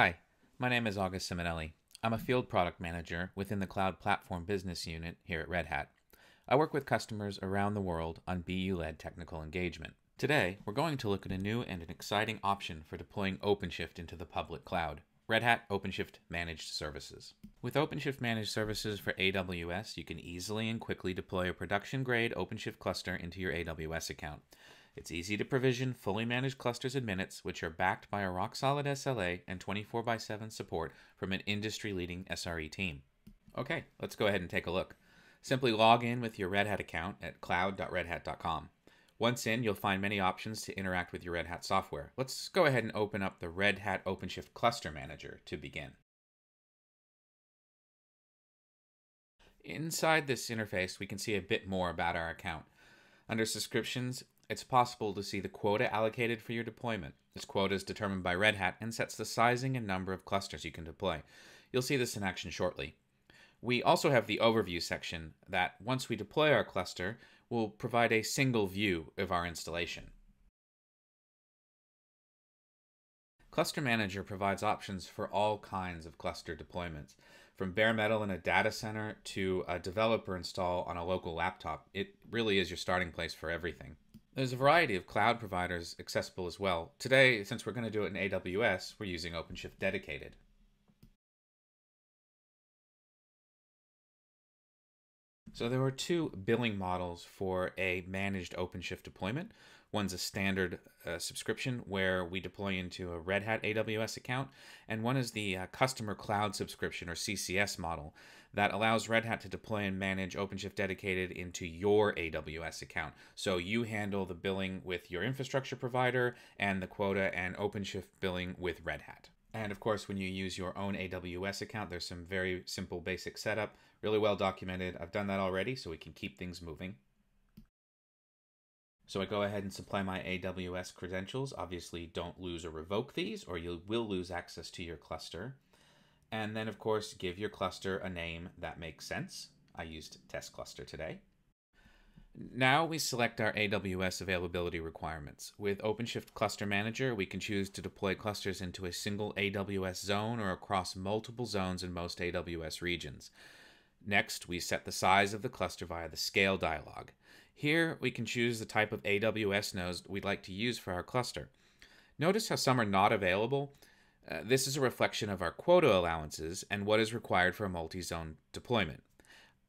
Hi, my name is August Simonelli. I'm a field product manager within the Cloud Platform Business Unit here at Red Hat. I work with customers around the world on BU led technical engagement. Today, we're going to look at a new and an exciting option for deploying OpenShift into the public cloud. Red Hat OpenShift Managed Services. With OpenShift Managed Services for AWS, you can easily and quickly deploy a production grade OpenShift cluster into your AWS account. It's easy to provision fully managed clusters in minutes, which are backed by a rock solid SLA and 24 x 7 support from an industry leading SRE team. Okay, let's go ahead and take a look. Simply log in with your Red Hat account at cloud.redhat.com. Once in, you'll find many options to interact with your Red Hat software. Let's go ahead and open up the Red Hat OpenShift Cluster Manager to begin. Inside this interface, we can see a bit more about our account. Under subscriptions, it's possible to see the quota allocated for your deployment. This quota is determined by Red Hat and sets the sizing and number of clusters you can deploy. You'll see this in action shortly. We also have the overview section that, once we deploy our cluster, will provide a single view of our installation. Cluster Manager provides options for all kinds of cluster deployments. From bare metal in a data center to a developer install on a local laptop, it really is your starting place for everything. There's a variety of cloud providers accessible as well. Today, since we're going to do it in AWS, we're using OpenShift Dedicated. So there are two billing models for a managed OpenShift deployment. One's a standard uh, subscription where we deploy into a Red Hat AWS account, and one is the uh, customer cloud subscription or CCS model that allows Red Hat to deploy and manage OpenShift dedicated into your AWS account. So you handle the billing with your infrastructure provider and the quota and OpenShift billing with Red Hat. And of course, when you use your own AWS account, there's some very simple basic setup, really well documented. I've done that already, so we can keep things moving. So I go ahead and supply my AWS credentials. Obviously, don't lose or revoke these, or you will lose access to your cluster. And then, of course, give your cluster a name that makes sense. I used test cluster today. Now we select our AWS availability requirements. With OpenShift Cluster Manager, we can choose to deploy clusters into a single AWS zone or across multiple zones in most AWS regions. Next, we set the size of the cluster via the Scale dialog. Here, we can choose the type of AWS nodes we'd like to use for our cluster. Notice how some are not available. Uh, this is a reflection of our quota allowances and what is required for a multi-zone deployment.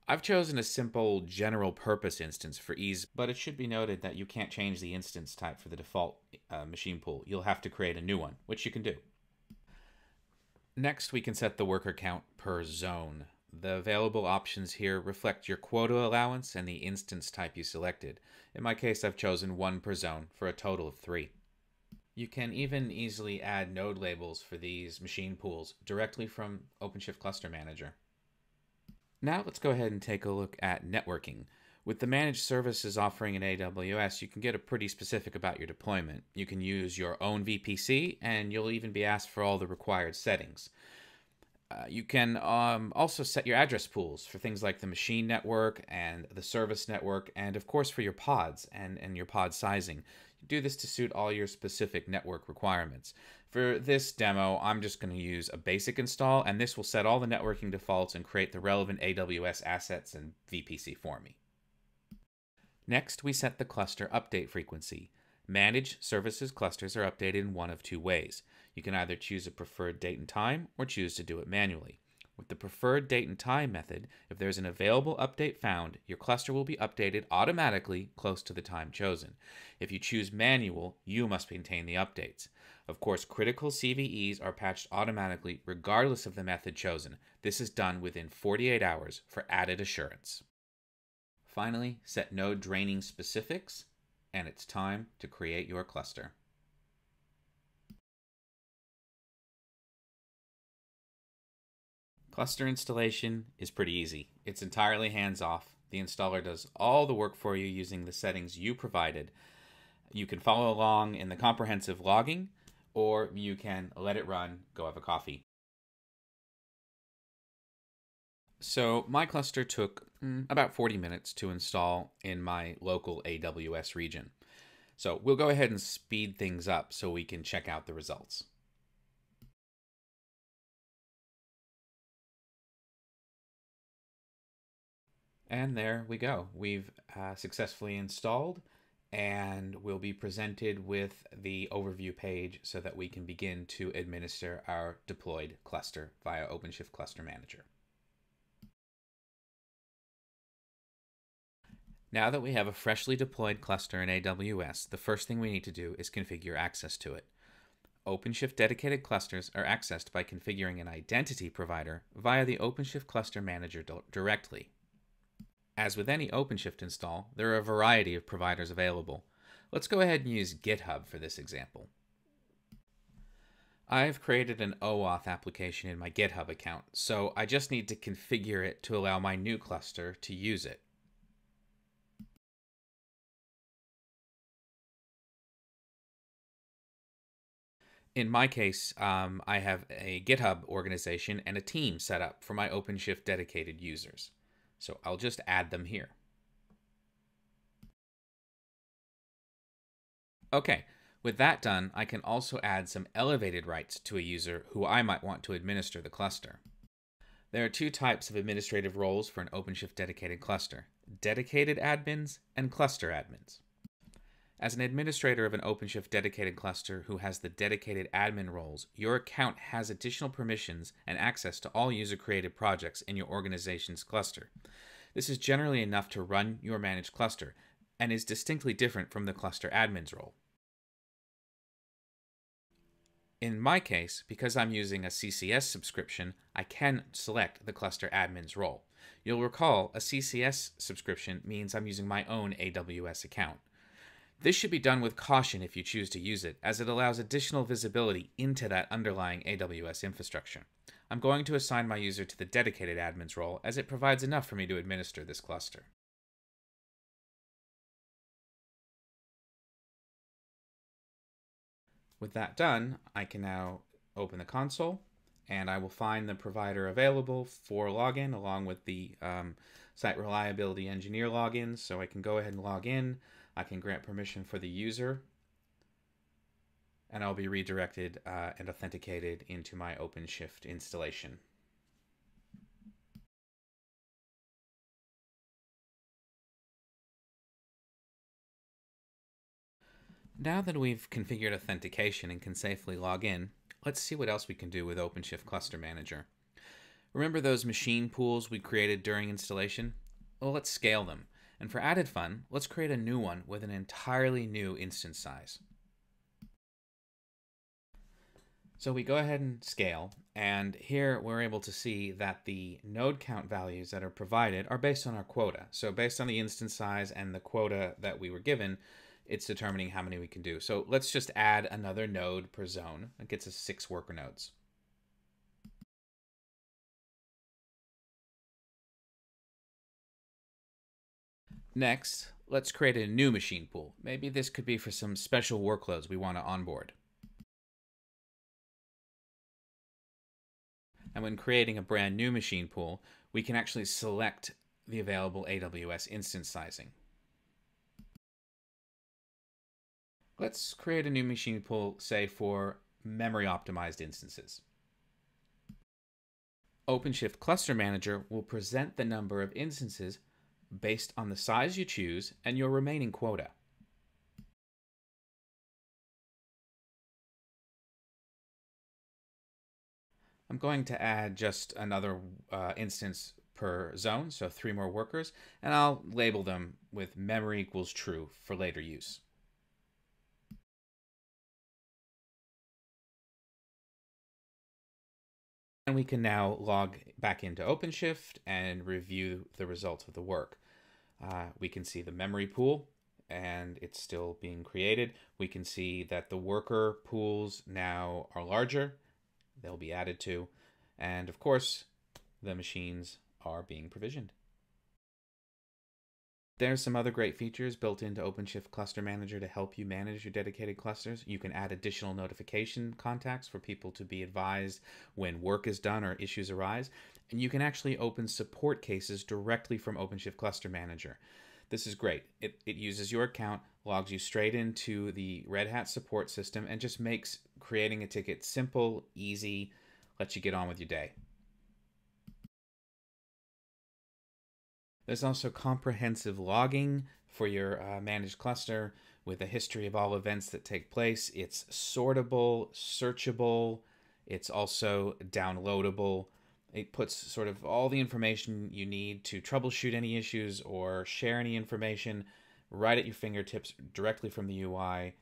I've chosen a simple general purpose instance for ease, but it should be noted that you can't change the instance type for the default uh, machine pool. You'll have to create a new one, which you can do. Next, we can set the worker count per zone. The available options here reflect your quota allowance and the instance type you selected. In my case, I've chosen one per zone for a total of three. You can even easily add node labels for these machine pools directly from OpenShift Cluster Manager. Now let's go ahead and take a look at networking. With the managed services offering in AWS, you can get a pretty specific about your deployment. You can use your own VPC, and you'll even be asked for all the required settings. Uh, you can um, also set your address pools for things like the machine network and the service network, and of course for your pods and, and your pod sizing. You do this to suit all your specific network requirements. For this demo, I'm just going to use a basic install, and this will set all the networking defaults and create the relevant AWS assets and VPC for me. Next, we set the cluster update frequency. Managed services clusters are updated in one of two ways. You can either choose a preferred date and time or choose to do it manually. With the preferred date and time method, if there's an available update found, your cluster will be updated automatically close to the time chosen. If you choose manual, you must maintain the updates. Of course, critical CVEs are patched automatically regardless of the method chosen. This is done within 48 hours for added assurance. Finally, set node draining specifics, and it's time to create your cluster. Cluster installation is pretty easy. It's entirely hands-off. The installer does all the work for you using the settings you provided. You can follow along in the comprehensive logging, or you can let it run, go have a coffee. So my cluster took mm, about 40 minutes to install in my local AWS region. So we'll go ahead and speed things up so we can check out the results. And there we go. We've uh, successfully installed and we'll be presented with the overview page so that we can begin to administer our deployed cluster via OpenShift Cluster Manager. Now that we have a freshly deployed cluster in AWS, the first thing we need to do is configure access to it. OpenShift dedicated clusters are accessed by configuring an identity provider via the OpenShift Cluster Manager directly. As with any OpenShift install, there are a variety of providers available. Let's go ahead and use GitHub for this example. I've created an OAuth application in my GitHub account, so I just need to configure it to allow my new cluster to use it. In my case, um, I have a GitHub organization and a team set up for my OpenShift dedicated users. So I'll just add them here. Okay, with that done, I can also add some elevated rights to a user who I might want to administer the cluster. There are two types of administrative roles for an OpenShift dedicated cluster, dedicated admins and cluster admins. As an administrator of an OpenShift dedicated cluster who has the dedicated admin roles, your account has additional permissions and access to all user created projects in your organization's cluster. This is generally enough to run your managed cluster and is distinctly different from the cluster admin's role. In my case, because I'm using a CCS subscription, I can select the cluster admin's role. You'll recall a CCS subscription means I'm using my own AWS account. This should be done with caution if you choose to use it, as it allows additional visibility into that underlying AWS infrastructure. I'm going to assign my user to the dedicated admin's role, as it provides enough for me to administer this cluster. With that done, I can now open the console and I will find the provider available for login along with the um, site reliability engineer logins. So I can go ahead and log in. I can grant permission for the user, and I'll be redirected uh, and authenticated into my OpenShift installation. Now that we've configured authentication and can safely log in, let's see what else we can do with OpenShift Cluster Manager. Remember those machine pools we created during installation? Well, let's scale them. And for added fun, let's create a new one with an entirely new instance size. So we go ahead and scale, and here we're able to see that the node count values that are provided are based on our quota. So based on the instance size and the quota that we were given, it's determining how many we can do. So let's just add another node per zone. That gets us six worker nodes. Next, let's create a new machine pool. Maybe this could be for some special workloads we want to onboard. And when creating a brand new machine pool, we can actually select the available AWS instance sizing. Let's create a new machine pool, say for memory optimized instances. OpenShift Cluster Manager will present the number of instances based on the size you choose and your remaining quota. I'm going to add just another uh, instance per zone, so three more workers, and I'll label them with memory equals true for later use. And we can now log back into OpenShift and review the results of the work. Uh, we can see the memory pool and it's still being created. We can see that the worker pools now are larger. They'll be added to. And of course, the machines are being provisioned. There's some other great features built into OpenShift Cluster Manager to help you manage your dedicated clusters. You can add additional notification contacts for people to be advised when work is done or issues arise. And you can actually open support cases directly from OpenShift Cluster Manager. This is great. It, it uses your account, logs you straight into the Red Hat support system, and just makes creating a ticket simple, easy, lets you get on with your day. There's also comprehensive logging for your uh, managed cluster with a history of all events that take place. It's sortable, searchable, it's also downloadable. It puts sort of all the information you need to troubleshoot any issues or share any information right at your fingertips directly from the UI.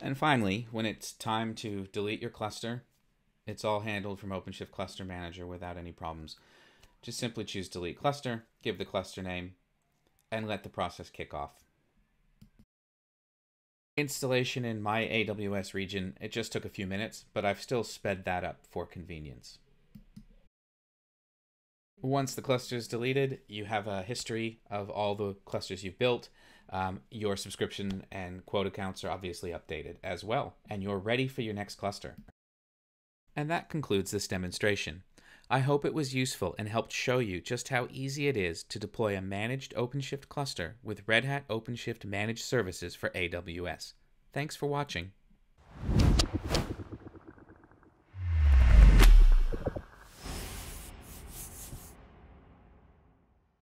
And finally, when it's time to delete your cluster, it's all handled from OpenShift Cluster Manager without any problems. Just simply choose Delete Cluster, give the cluster name, and let the process kick off. Installation in my AWS region, it just took a few minutes, but I've still sped that up for convenience. Once the cluster is deleted, you have a history of all the clusters you've built. Um, your subscription and quote accounts are obviously updated as well, and you're ready for your next cluster. And that concludes this demonstration. I hope it was useful and helped show you just how easy it is to deploy a managed OpenShift cluster with Red Hat OpenShift Managed Services for AWS. Thanks for watching.